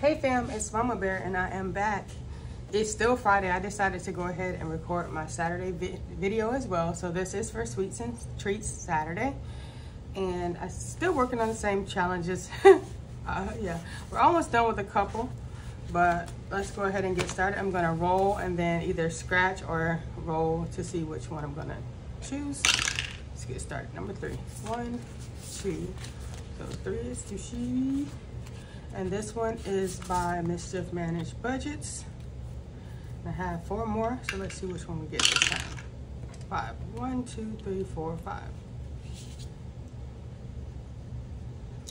Hey fam, it's Mama Bear and I am back. It's still Friday. I decided to go ahead and record my Saturday vi video as well. So this is for Sweets and Treats Saturday. And I'm still working on the same challenges. uh, yeah, we're almost done with a couple, but let's go ahead and get started. I'm gonna roll and then either scratch or roll to see which one I'm gonna choose. Let's get started. Number three. One, two. So three is Tushi. And this one is by Mischief Managed Budgets. I have four more, so let's see which one we get this time. Five. One, two, three, four, five.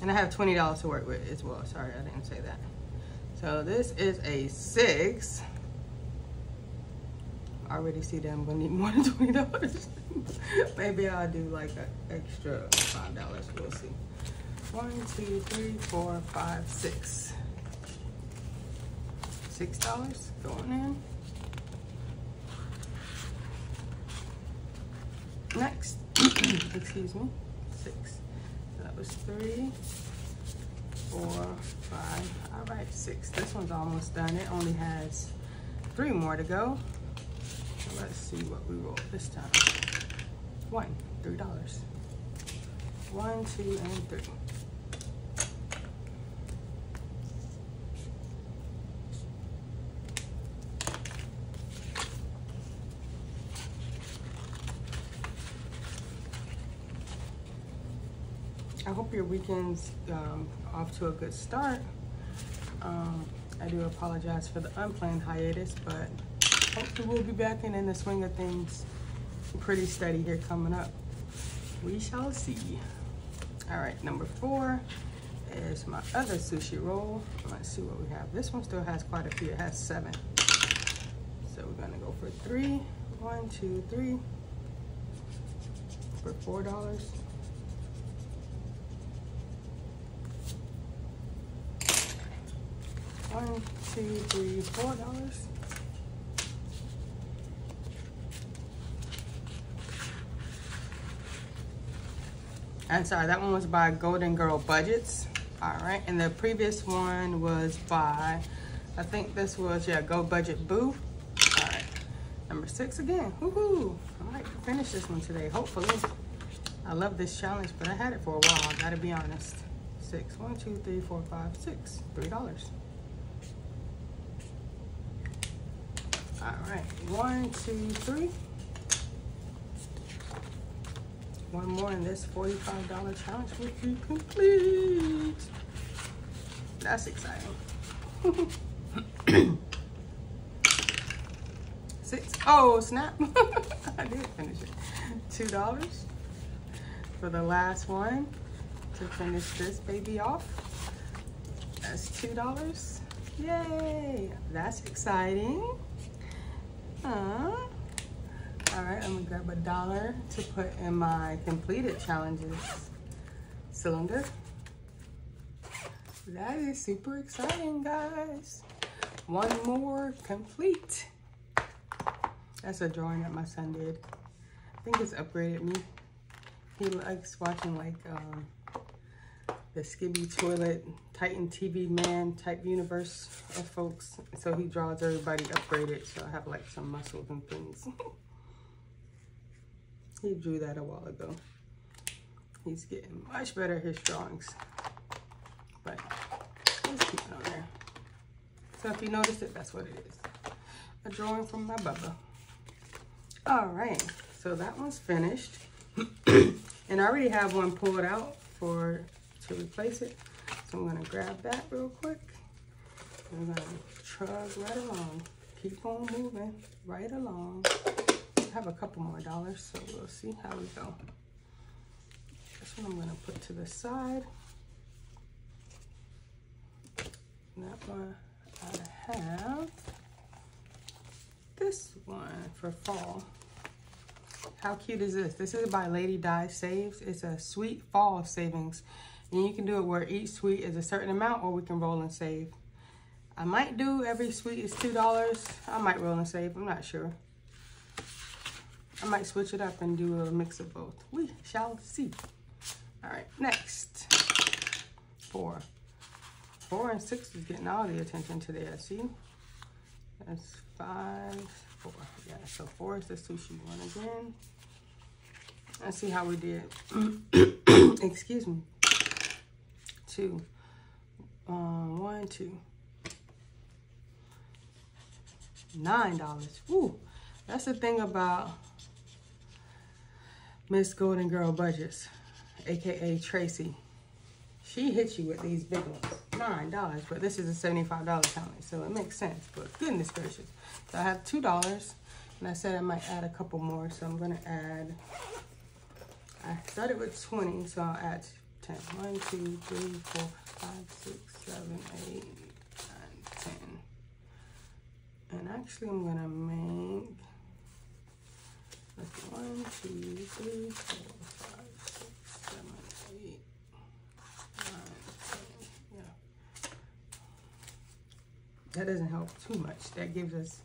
And I have $20 to work with as well. Sorry, I didn't say that. So this is a six. I already see that I'm gonna need more than $20. Maybe I'll do like an extra $5, we'll see. One, two, three, four, five, six. Six dollars going in. Next, excuse me, six. That was three, four, five. All right, six. This one's almost done. It only has three more to go. So let's see what we roll this time. One, three dollars. One, two, and three. I hope your weekend's um, off to a good start. Um, I do apologize for the unplanned hiatus, but hopefully we'll be back and in the swing of things pretty steady here coming up. We shall see. All right, number four is my other sushi roll. Let's see what we have. This one still has quite a few. It has seven. So we're gonna go for three. One, two, three. For $4. One, two, three, four dollars. I'm sorry, that one was by Golden Girl Budgets. All right, and the previous one was by, I think this was, yeah, Go Budget Boo. All right, number six again, woohoo. I might finish this one today, hopefully. I love this challenge, but I had it for a while, I gotta be honest. Six, one, two, three, four, five, six, three dollars. All right, one, two, three. One more and this $45 challenge will be complete. That's exciting. Six. Oh, snap. I did finish it. Two dollars for the last one to finish this baby off. That's two dollars. Yay. That's exciting. Huh? All right, I'm gonna grab a dollar to put in my completed challenges cylinder. That is super exciting, guys. One more complete. That's a drawing that my son did. I think it's upgraded me. He likes watching like um, the Skibidi Toilet, Titan TV Man type universe of folks. So he draws everybody upgraded. So I have like some muscles and things. he drew that a while ago. He's getting much better at his drawings. But let's it on there. So if you notice it, that's what it is. A drawing from my Bubba. All right, so that one's finished. and I already have one pulled out for to replace it. So I'm gonna grab that real quick. I'm gonna trudge right along. Keep on moving right along. I have a couple more dollars, so we'll see how we go. This one I'm gonna put to the side. That one I have this one for fall. How cute is this? This is by Lady Di Saves. It's a sweet fall savings. And you can do it where each sweet is a certain amount or we can roll and save. I might do every sweet is $2. I might roll and save, I'm not sure. I might switch it up and do a mix of both. We shall see. All right, next. Four, four and six is getting all the attention today, I see. That's five, four. Yeah, so four is the sushi one again. Let's see how we did. Excuse me. Two. Uh, one, two. Nine dollars. Ooh, that's the thing about Miss Golden Girl Budgets, aka Tracy. She hits you with these big ones. Nine dollars, but this is a $75 challenge, so it makes sense. But goodness gracious. So I have two dollars, and I said I might add a couple more, so I'm gonna add I started with 20, so I'll add 10. 1, 2, 3, 4, 5, 6, 7, 8, 9, 10. And actually, I'm going to make like 1, 2, 3, 4, 5, 6, 7, 8, 9, 10. Yeah. That doesn't help too much. That gives us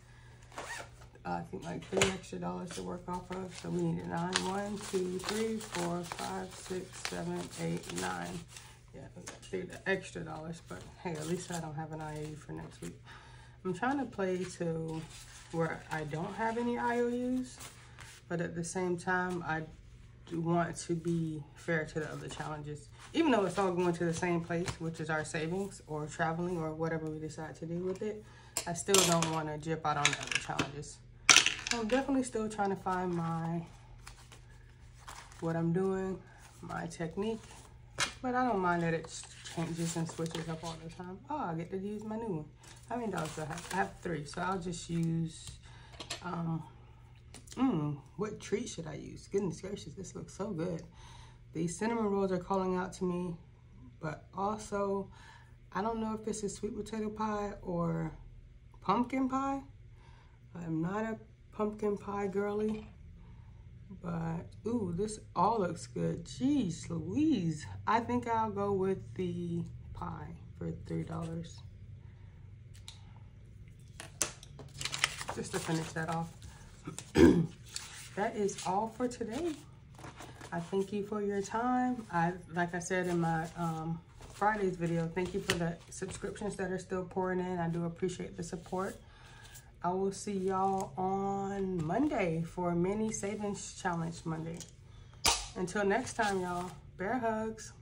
I think like three extra dollars to work off of. So we need a nine. One, two, three, four, five, six, seven, eight, nine. Yeah, three extra dollars. But hey, at least I don't have an IOU for next week. I'm trying to play to where I don't have any IOUs, but at the same time, I do want to be fair to the other challenges. Even though it's all going to the same place, which is our savings or traveling or whatever we decide to do with it, I still don't want to jip out on the other challenges. I'm definitely still trying to find my, what I'm doing, my technique. But I don't mind that it changes and switches up all the time. Oh, I get to use my new one. How many do I have? I have three, so I'll just use, um, mmm, what treat should I use? Goodness gracious, this looks so good. These cinnamon rolls are calling out to me, but also, I don't know if this is sweet potato pie or pumpkin pie. I'm not a pumpkin pie girly. But, ooh, this all looks good. Jeez Louise. I think I'll go with the pie for $3. Just to finish that off. that is all for today. I thank you for your time. I, like I said in my um, Friday's video, thank you for the subscriptions that are still pouring in. I do appreciate the support. I will see y'all on Monday for mini savings challenge Monday. Until next time, y'all, bear hugs.